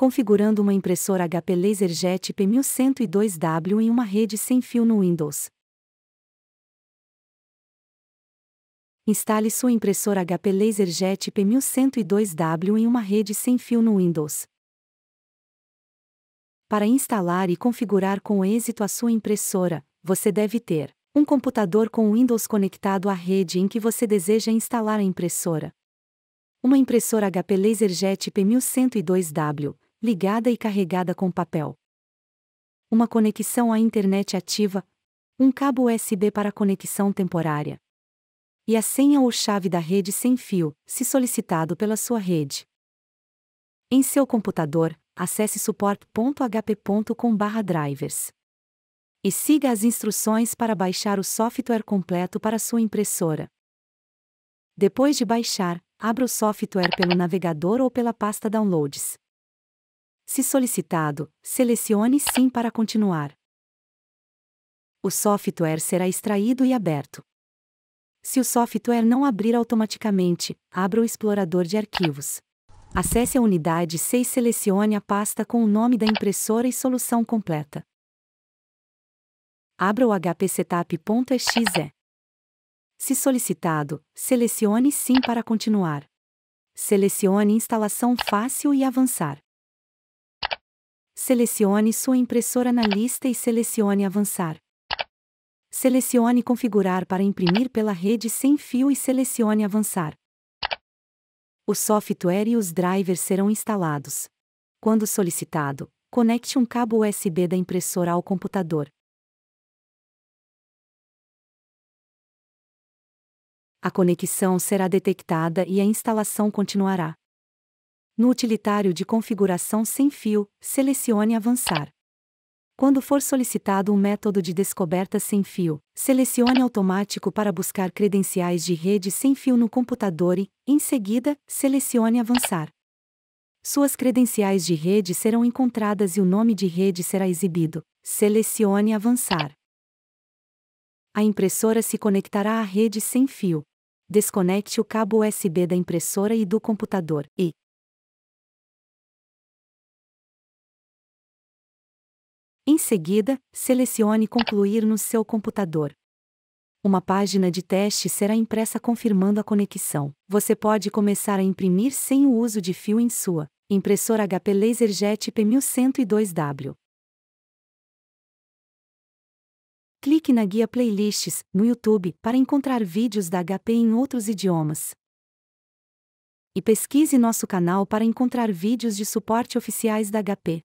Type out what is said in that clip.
configurando uma impressora HP LaserJet P1102W em uma rede sem fio no Windows. Instale sua impressora HP LaserJet P1102W em uma rede sem fio no Windows. Para instalar e configurar com êxito a sua impressora, você deve ter um computador com Windows conectado à rede em que você deseja instalar a impressora. Uma impressora HP LaserJet P1102W, ligada e carregada com papel. Uma conexão à internet ativa, um cabo USB para conexão temporária. E a senha ou chave da rede sem fio, se solicitado pela sua rede. Em seu computador, acesse support.hp.com/drivers. E siga as instruções para baixar o software completo para sua impressora. Depois de baixar, abra o software pelo navegador ou pela pasta Downloads. Se solicitado, selecione Sim para continuar. O software será extraído e aberto. Se o software não abrir automaticamente, abra o explorador de arquivos. Acesse a unidade 6 e selecione a pasta com o nome da impressora e solução completa. Abra o hpsetup.exe. Se solicitado, selecione Sim para continuar. Selecione Instalação Fácil e Avançar. Selecione sua impressora na lista e selecione Avançar. Selecione Configurar para imprimir pela rede sem fio e selecione Avançar. O software e os drivers serão instalados. Quando solicitado, conecte um cabo USB da impressora ao computador. A conexão será detectada e a instalação continuará. No utilitário de configuração sem fio, selecione Avançar. Quando for solicitado um método de descoberta sem fio, selecione Automático para buscar credenciais de rede sem fio no computador e, em seguida, selecione Avançar. Suas credenciais de rede serão encontradas e o nome de rede será exibido. Selecione Avançar. A impressora se conectará à rede sem fio. Desconecte o cabo USB da impressora e do computador e, Em seguida, selecione Concluir no seu computador. Uma página de teste será impressa confirmando a conexão. Você pode começar a imprimir sem o uso de fio em sua impressora HP LaserJet P1102W. Clique na guia Playlists no YouTube para encontrar vídeos da HP em outros idiomas. E pesquise nosso canal para encontrar vídeos de suporte oficiais da HP.